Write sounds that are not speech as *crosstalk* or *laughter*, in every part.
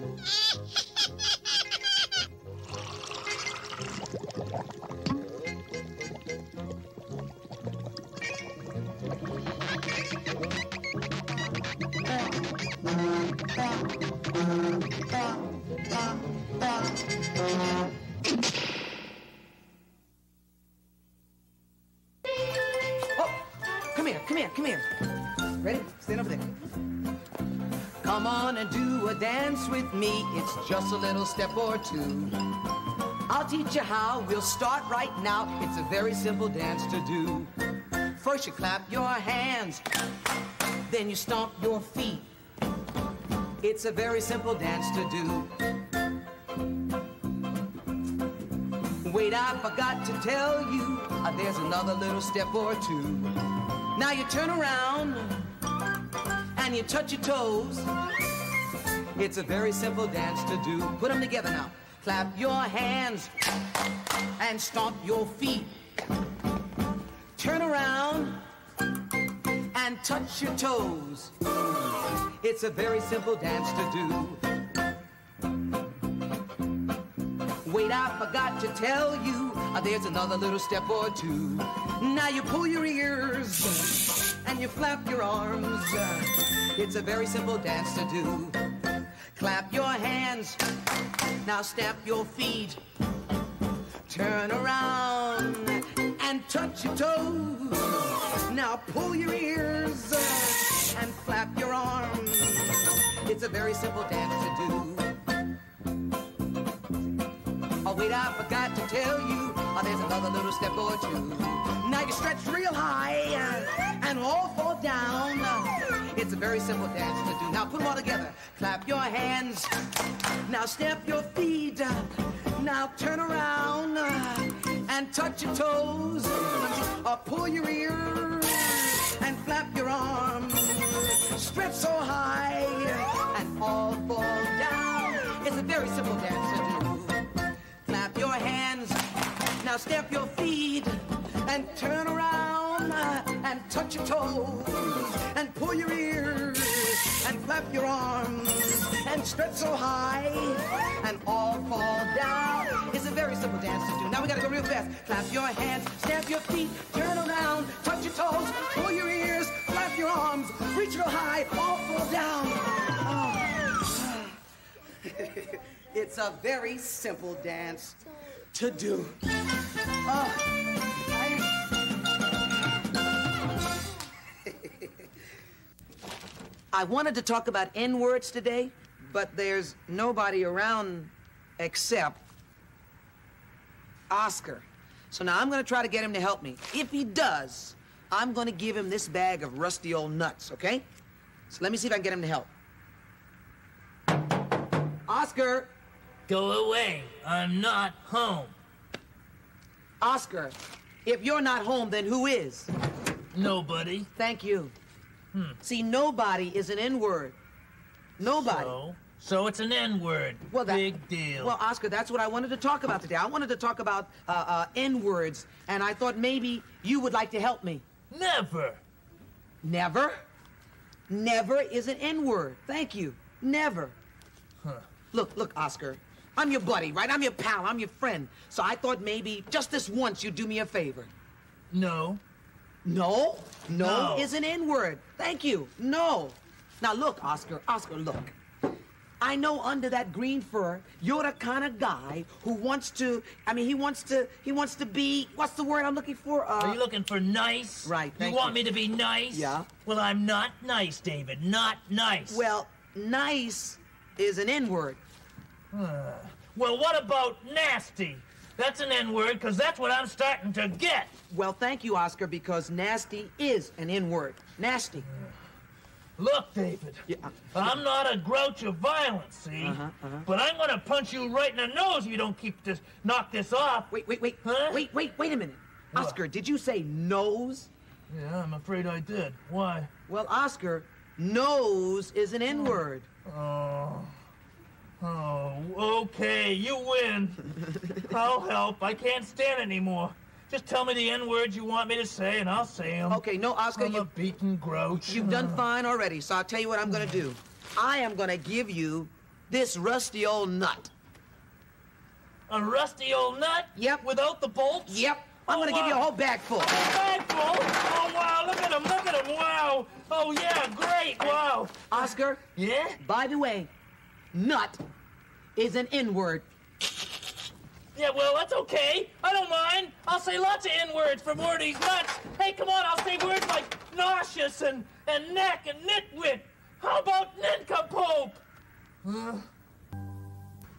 Oh, come here, come here, come here. Ready? Stand over there. A dance with me. It's just a little step or two. I'll teach you how. We'll start right now. It's a very simple dance to do. First, you clap your hands, then you stomp your feet. It's a very simple dance to do. Wait, I forgot to tell you, uh, there's another little step or two. Now you turn around and you touch your toes. It's a very simple dance to do. Put them together now. Clap your hands and stomp your feet. Turn around and touch your toes. It's a very simple dance to do. Wait, I forgot to tell you, uh, there's another little step or two. Now you pull your ears and you flap your arms. It's a very simple dance to do. Clap your hands, now stamp your feet. Turn around and touch your toes. Now pull your ears and flap your arms. It's a very simple dance to do. Oh, wait, I forgot to tell you. Oh, there's another little step or two. Now you stretch real high and all fall down. It's a very simple dance to do. Now put them all together. Clap your hands. Now step your feet. Now turn around uh, and touch your toes. Or pull your ears and flap your arms. Stretch so high and all fall down. It's a very simple dance to do. Clap your hands, now step your feet and turn around touch your toes and pull your ears and flap your arms and stretch so high and all fall down. It's a very simple dance to do. Now we gotta go real fast. Clap your hands, stamp your feet, turn around, touch your toes, pull your ears, flap your arms, reach real high, all fall down. Oh. *laughs* It's a very simple dance to do. Oh, I wanted to talk about N words today, but there's nobody around except Oscar. So now I'm going to try to get him to help me. If he does, I'm going to give him this bag of rusty old nuts, okay? So let me see if I can get him to help. Oscar! Go away. I'm not home. Oscar, if you're not home, then who is? Nobody. Thank you. See, nobody is an N word. Nobody. So, so it's an N word. Well, that, Big deal. Well, Oscar, that's what I wanted to talk about today. I wanted to talk about uh, uh, N words, and I thought maybe you would like to help me. Never. Never? Never is an N word. Thank you. Never. Look, look, Oscar. I'm your buddy, right? I'm your pal. I'm your friend. So I thought maybe just this once you'd do me a favor. No. No, no, No. is an N word. Thank you. No. Now look, Oscar, Oscar, look. I know under that green fur, you're the kind of guy who wants to. I mean, he wants to. He wants to be. What's the word I'm looking for? Uh, Are you looking for nice? Right, you want you. me to be nice? Yeah. Well, I'm not nice, David. Not nice. well, nice is an N word. Well, what about nasty? That's an N word, because that's what I'm starting to get. Well, thank you, Oscar, because nasty is an N word. Nasty. Look, David. Yeah. I'm not a grouch of violence, see? Uh-huh, uh-huh. But I'm gonna punch you right in the nose if you don't keep this, knock this off. Wait, wait, wait, Huh? wait, wait, wait a minute. What? Oscar, did you say nose? Yeah, I'm afraid I did. Why? Well, Oscar, nose is an N word. Oh. Oh, Oh, okay, you win. *laughs* I'll help. I can't stand anymore. Just tell me the N words you want me to say, and I'll say them. Okay, no, Oscar, I'm a you, beaten grouch. you've done fine already, so I'll tell you what I'm gonna do. I am gonna give you This rusty old nut. A rusty old nut? Yep. Without the bolts? Yep. I'm Oh, gonna give you a whole bag full. Bag full? Oh, wow, look at him, look at him, wow. Oh, yeah, great, wow. Oscar, Yeah? by the way, nut is an N-word. Yeah, well, that's okay. I don't mind. I'll say lots of N-words for more of these nuts. Hey, come on, I'll say words like nauseous and, and neck and nitwit. How about nincompoop?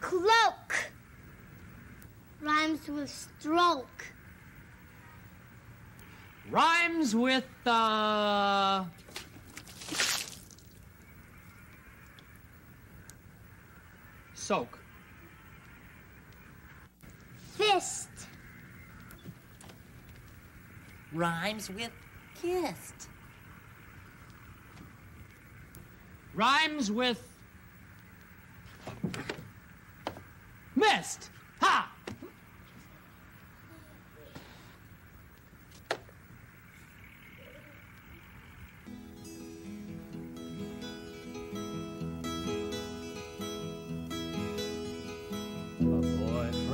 Cloak rhymes with stroke. Rhymes with, uh. Soak. Fist Rhymes with kissed. Rhymes with. Mist!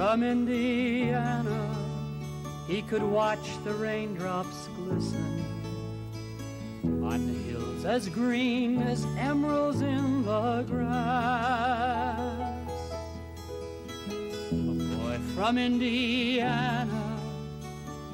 From Indiana, he could watch the raindrops glisten on the hills as green as emeralds in the grass. A boy from Indiana,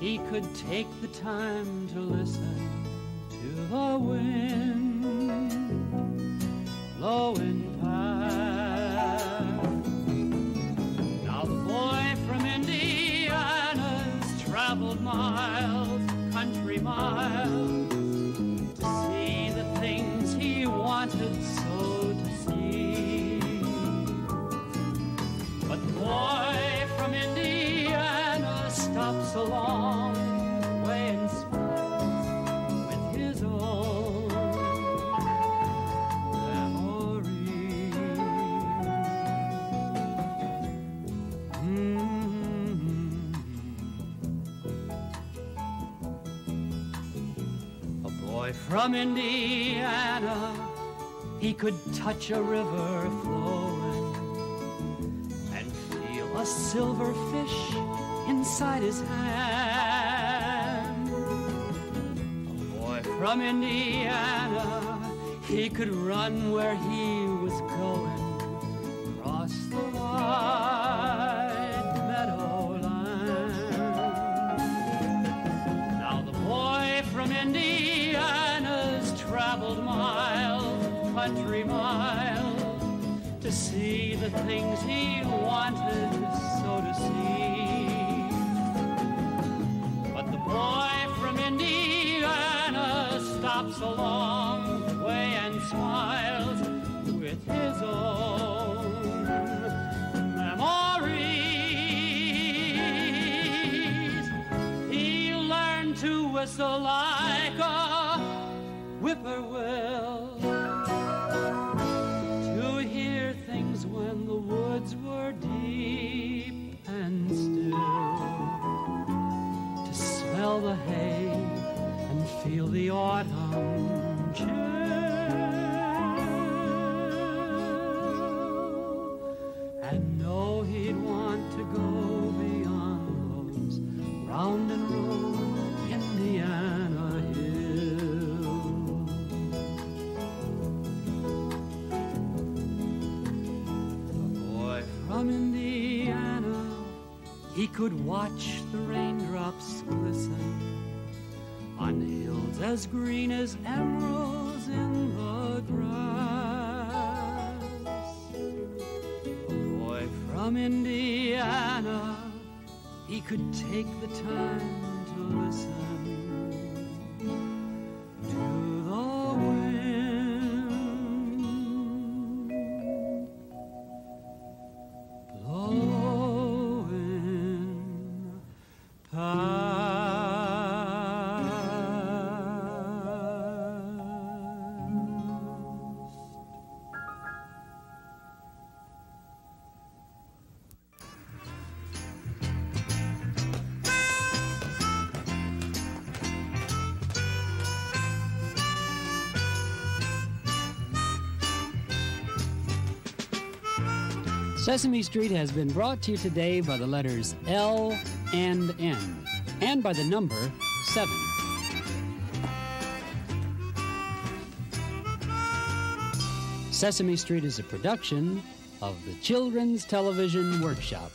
he could take the time to listen to the wind blowing along the way and smiles with his own memory. Mm. A boy from Indiana, he could touch a river flowing and feel a silver fish inside his hand. A boy from Indiana, he could run where he was going across the wide meadowland. Now the boy from Indiana's traveled miles, country miles, to see the things he wanted stops along the way and smiles with his own memories. He learned to whistle like a whippoorwill to hear things when the woods were deep and still, to smell the hay the autumn chill, and know he'd want to go beyond those round and round Indiana hills. A boy from Indiana, he could watch the raindrops glisten on hills as green as emeralds in the grass. A boy from Indiana, he could take the time Sesame Street has been brought to you today by the letters L and N and by the number 7. Sesame Street is a production of the Children's Television Workshop.